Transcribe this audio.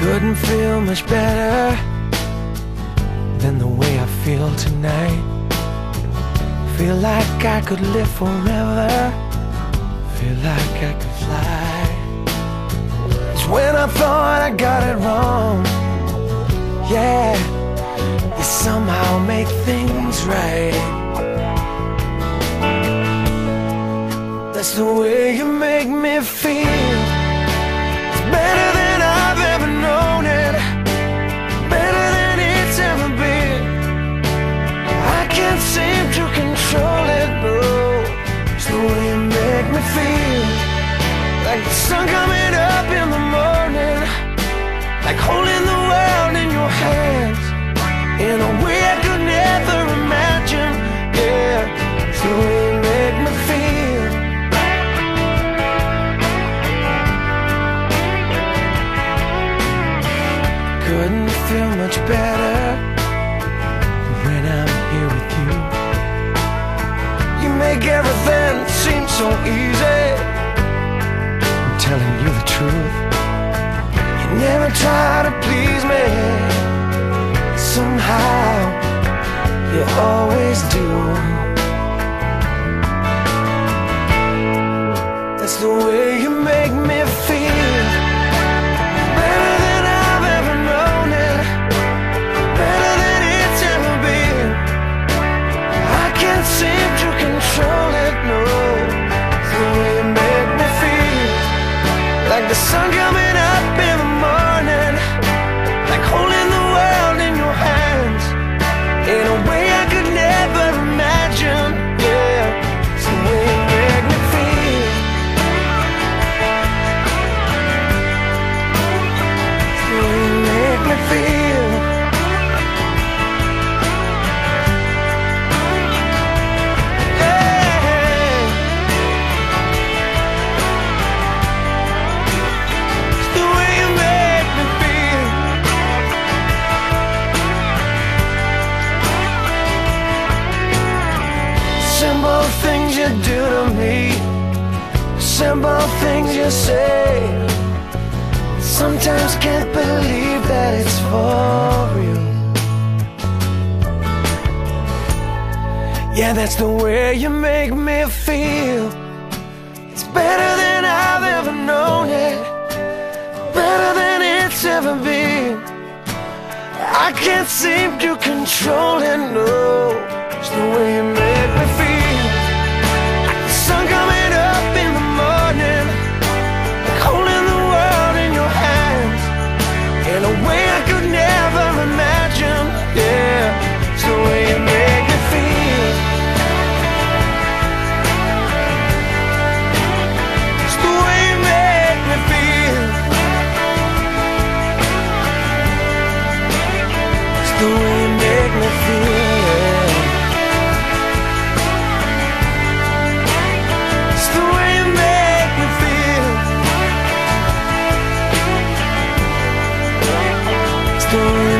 Couldn't feel much better than the way I feel tonight. Feel like I could live forever. Feel like I could fly. It's when I thought I got it wrong. Yeah, you somehow make things feel much better when I'm here with you. You make everything seem so easy. I'm telling you the truth. You never try to please me. Somehow, you always do. Sun coming you do to me, simple things you say. Sometimes can't believe that it's for real. Yeah, that's the way you make me feel. It's better than I've ever known it, better than it's ever been. I can't seem to control it. story.